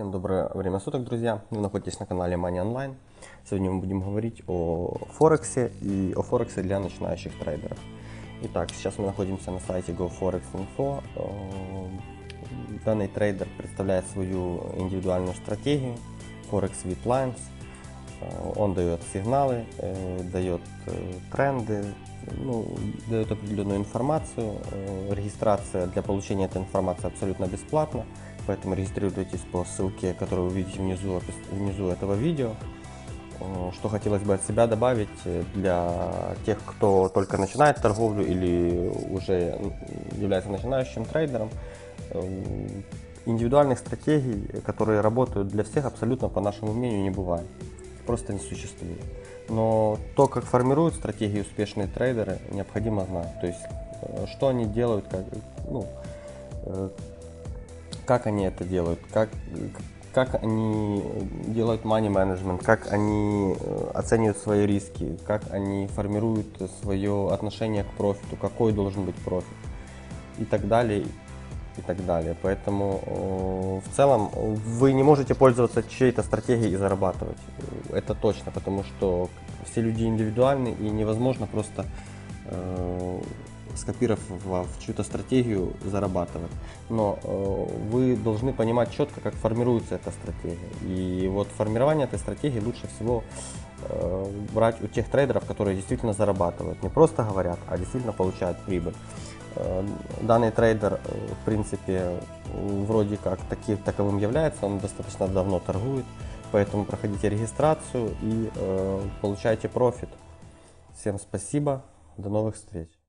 Всем доброе время суток, друзья! Вы находитесь на канале Money Online. Сегодня мы будем говорить о Форексе и о Форексе для начинающих трейдеров. Итак, сейчас мы находимся на сайте GoForex.info. Э, Данный трейдер представляет свою индивидуальную стратегию Forex with Lines. Э, Он дает сигналы, э, дает тренды, ну, дает определенную информацию. Регистрация для получения этой информации абсолютно бесплатна. Поэтому регистрируйтесь по ссылке, которую вы видите внизу, внизу этого видео. Э, что хотелось бы от себя добавить э, для тех, кто только начинает торговлю или уже является начинающим трейдером. Э, индивидуальных стратегий, которые работают для всех, абсолютно по нашему мнению не бывает. Просто не существует. Но то, как формируют стратегии успешные трейдеры, необходимо знать. То есть, что они делают, как, ну, как они это делают, как, как они делают money management, как они э, оценивают свои риски, как они формируют свое отношение к профиту, какой должен быть профит и так далее и так далее. Поэтому в целом вы не можете пользоваться чьей-то стратегией и зарабатывать. Это точно, потому что все люди индивидуальны и невозможно просто э, скопировав в чью-то стратегию, зарабатывать. Но э, вы должны понимать четко, как формируется эта стратегия. И вот формирование этой стратегии лучше всего э, брать у тех трейдеров, которые действительно зарабатывают. Не просто говорят, а действительно получают прибыль. Э, данный трейдер, в принципе, вроде как таки, таковым является, он достаточно давно торгует, поэтому проходите регистрацию и э, получайте профит. Всем спасибо, до новых встреч.